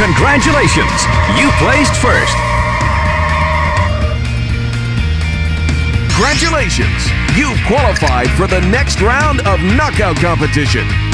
Congratulations! You placed first. Congratulations! You've qualified for the next round of knockout competition.